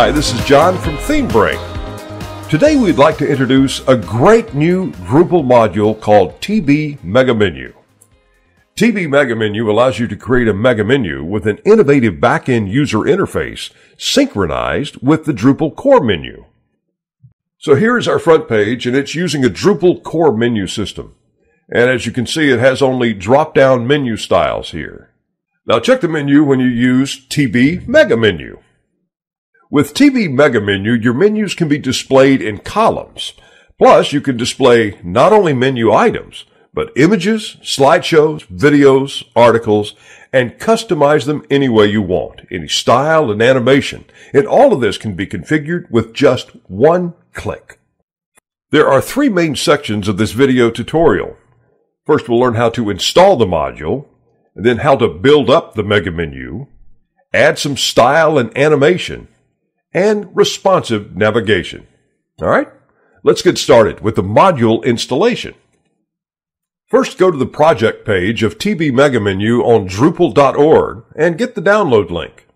Hi, this is John from ThemeBrain. Today we'd like to introduce a great new Drupal module called TB Mega Menu. TB Mega Menu allows you to create a mega menu with an innovative back-end user interface synchronized with the Drupal core menu. So here's our front page and it's using a Drupal core menu system. And as you can see, it has only drop-down menu styles here. Now check the menu when you use TB Mega Menu. With TB Mega Menu, your menus can be displayed in columns. Plus, you can display not only menu items, but images, slideshows, videos, articles, and customize them any way you want, any style and animation. And all of this can be configured with just one click. There are three main sections of this video tutorial. First, we'll learn how to install the module, and then how to build up the mega menu, add some style and animation, and responsive navigation. All right, let's get started with the module installation. First, go to the project page of TB Mega Menu on Drupal.org and get the download link.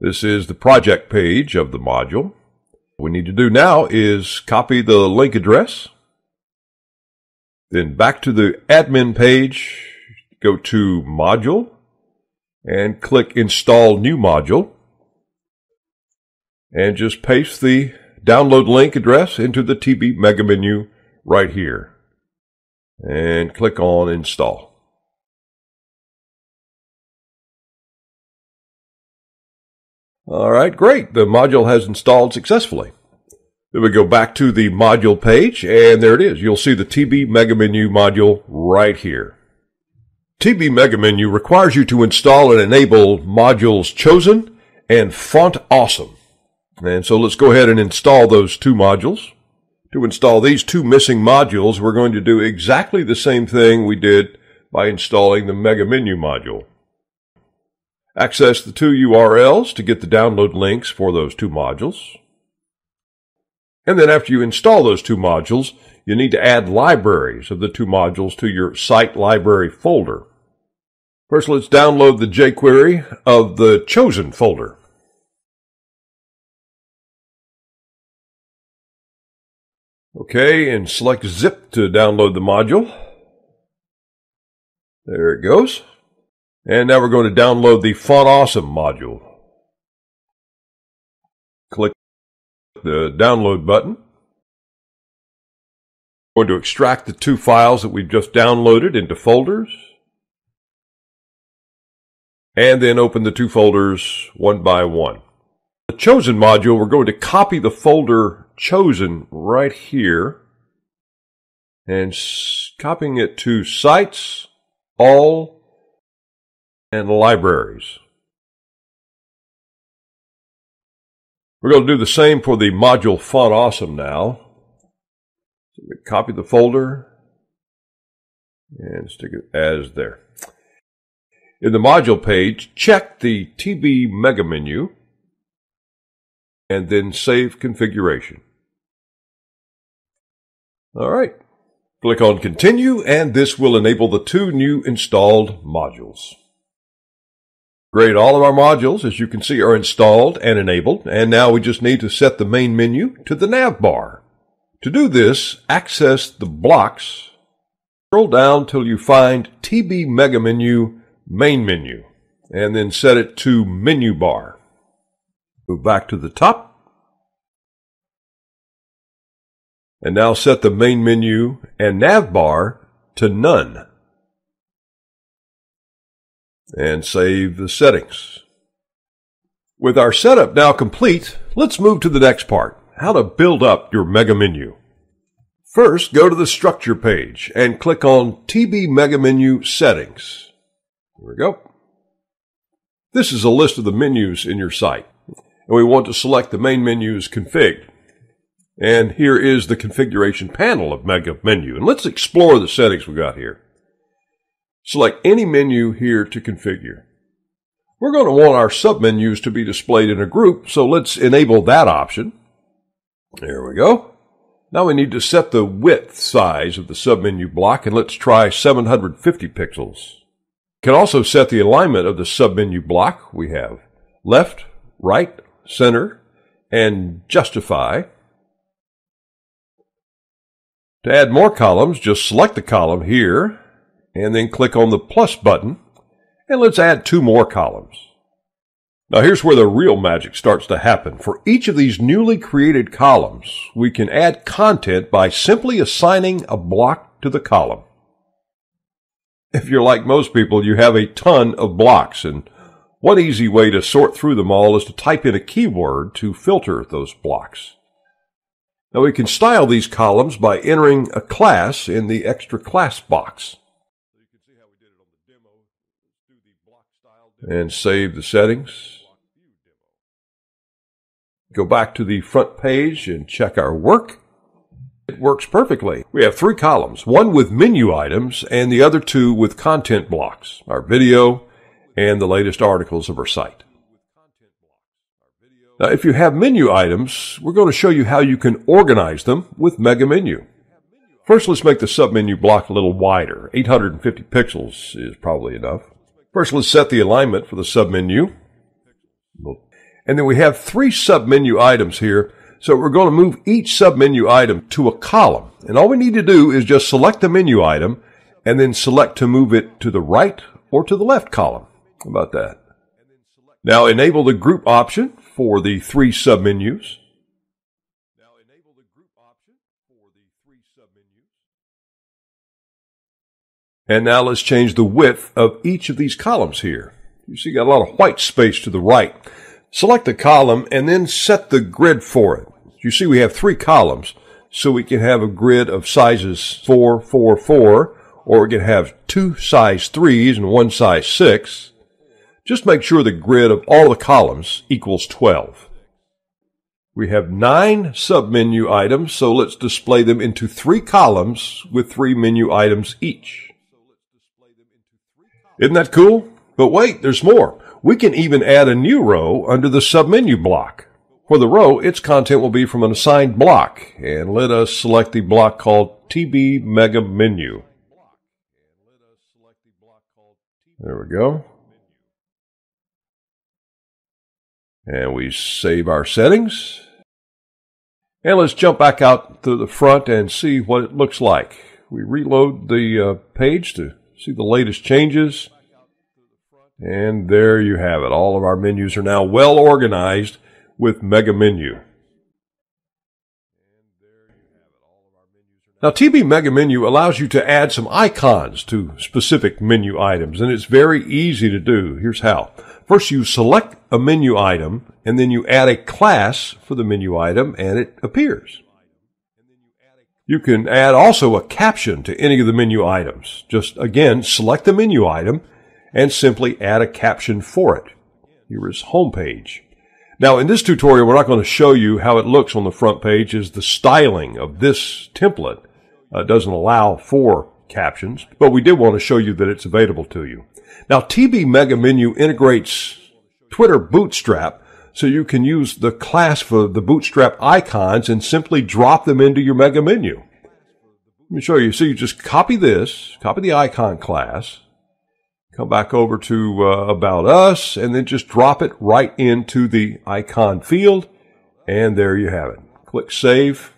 This is the project page of the module. What we need to do now is copy the link address, then back to the admin page, go to Module, and click Install New Module and just paste the download link address into the TB Mega menu right here. And click on Install. All right, great. The module has installed successfully. Then we go back to the module page, and there it is. You'll see the TB Mega Menu module right here. TB Mega Menu requires you to install and enable modules chosen and font awesome. And so let's go ahead and install those two modules. To install these two missing modules, we're going to do exactly the same thing we did by installing the Mega Menu module. Access the two URLs to get the download links for those two modules. And then after you install those two modules, you need to add libraries of the two modules to your site library folder. First, let's download the jQuery of the chosen folder. Okay, and select zip to download the module. There it goes. And now we're going to download the Font Awesome module. Click the download button. We're going to extract the two files that we've just downloaded into folders. And then open the two folders one by one. The chosen module, we're going to copy the folder chosen right here and copying it to sites, all, and libraries. We're going to do the same for the module Font Awesome now. So copy the folder and stick it as there. In the module page, check the TB Mega menu and then save configuration. All right. Click on continue and this will enable the two new installed modules. Great. All of our modules, as you can see, are installed and enabled. And now we just need to set the main menu to the nav bar. To do this, access the blocks. Scroll down till you find TB Mega Menu Main Menu and then set it to Menu Bar. Move back to the top And now set the main menu and navbar to none. And save the settings. With our setup now complete, let's move to the next part, how to build up your mega menu. First, go to the structure page and click on TB Mega Menu Settings. Here we go. This is a list of the menus in your site, and we want to select the main menus config. And here is the configuration panel of Mega Menu. And let's explore the settings we got here. Select any menu here to configure. We're going to want our submenus to be displayed in a group, so let's enable that option. There we go. Now we need to set the width size of the submenu block, and let's try 750 pixels. Can also set the alignment of the submenu block. We have left, right, center, and justify. To add more columns, just select the column here and then click on the plus button and let's add two more columns. Now here's where the real magic starts to happen. For each of these newly created columns, we can add content by simply assigning a block to the column. If you're like most people, you have a ton of blocks and one easy way to sort through them all is to type in a keyword to filter those blocks. Now we can style these columns by entering a class in the extra class box. And save the settings. Go back to the front page and check our work. It works perfectly. We have three columns, one with menu items and the other two with content blocks, our video and the latest articles of our site. Now, if you have menu items, we're going to show you how you can organize them with Mega Menu. First, let's make the submenu block a little wider. 850 pixels is probably enough. First, let's set the alignment for the submenu. And then we have three submenu items here. So we're going to move each submenu item to a column. And all we need to do is just select the menu item and then select to move it to the right or to the left column. How about that? Now enable the group option for the three submenus. Now enable the group option for the three submenus. And now let's change the width of each of these columns here. You see, got a lot of white space to the right. Select the column and then set the grid for it. You see, we have three columns, so we can have a grid of sizes 4, 4, 4, or we can have two size 3s and one size 6. Just make sure the grid of all the columns equals 12. We have nine submenu items, so let's display them into three columns with three menu items each. Isn't that cool? But wait, there's more. We can even add a new row under the submenu block. For the row, its content will be from an assigned block, and let us select the block called TB Mega Menu. There we go. And we save our settings. And let's jump back out to the front and see what it looks like. We reload the uh, page to see the latest changes. And there you have it. All of our menus are now well organized with Mega Menu. Now, TB Mega Menu allows you to add some icons to specific menu items, and it's very easy to do. Here's how. First, you select a menu item, and then you add a class for the menu item, and it appears. You can add also a caption to any of the menu items. Just again, select the menu item and simply add a caption for it. Here is homepage. Now, in this tutorial, we're not going to show you how it looks on the front page as the styling of this template uh, doesn't allow for captions, but we did want to show you that it's available to you. Now, TB Mega Menu integrates Twitter Bootstrap, so you can use the class for the Bootstrap icons and simply drop them into your Mega Menu. Let me show you. So you just copy this, copy the icon class, come back over to uh, About Us, and then just drop it right into the icon field, and there you have it. Click Save,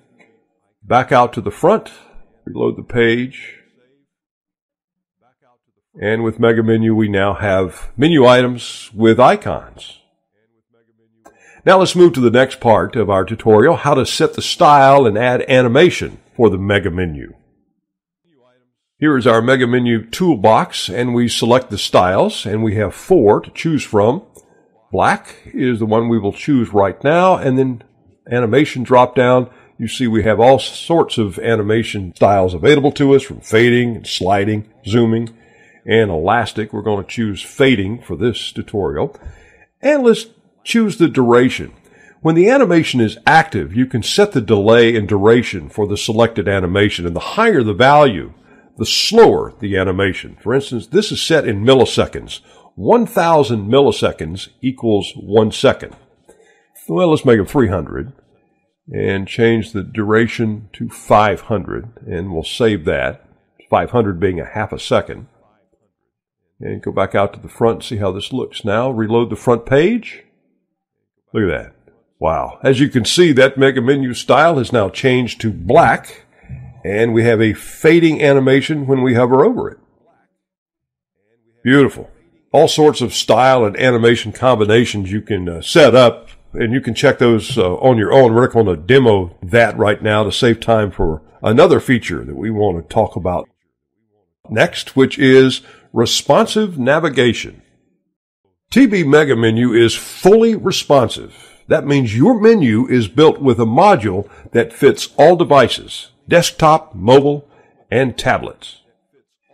back out to the front, reload the page, and with Mega Menu, we now have menu items with icons. Now let's move to the next part of our tutorial, how to set the style and add animation for the Mega Menu. Here is our Mega Menu toolbox, and we select the styles, and we have four to choose from. Black is the one we will choose right now, and then animation drop down. You see we have all sorts of animation styles available to us, from fading, and sliding, zooming, and elastic. We're going to choose fading for this tutorial. And let's choose the duration. When the animation is active, you can set the delay and duration for the selected animation. And the higher the value, the slower the animation. For instance, this is set in milliseconds. 1000 milliseconds equals one second. Well, let's make it 300 and change the duration to 500 and we'll save that. 500 being a half a second. And go back out to the front and see how this looks now. Reload the front page. Look at that. Wow. As you can see, that mega menu style has now changed to black and we have a fading animation when we hover over it. Beautiful. All sorts of style and animation combinations you can uh, set up and you can check those uh, on your own. We're not going to demo that right now to save time for another feature that we want to talk about next, which is responsive navigation. TB Mega Menu is fully responsive. That means your menu is built with a module that fits all devices, desktop, mobile, and tablets.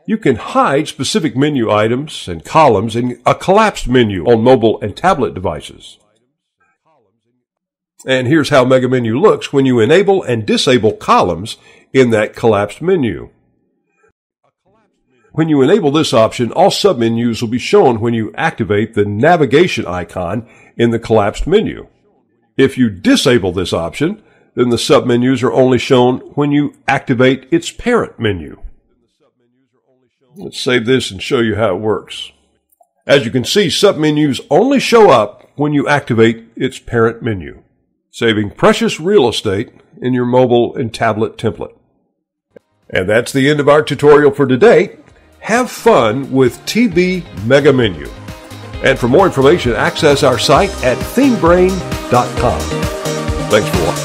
You can hide specific menu items and columns in a collapsed menu on mobile and tablet devices. And here's how Mega Menu looks when you enable and disable columns in that collapsed menu. When you enable this option, all submenus will be shown when you activate the navigation icon in the collapsed menu. If you disable this option, then the submenus are only shown when you activate its parent menu. Let's save this and show you how it works. As you can see, submenus only show up when you activate its parent menu saving precious real estate in your mobile and tablet template. And that's the end of our tutorial for today. Have fun with TB Mega Menu. And for more information, access our site at themebrain.com. Thanks for watching.